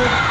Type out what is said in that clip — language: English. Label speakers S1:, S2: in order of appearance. S1: School.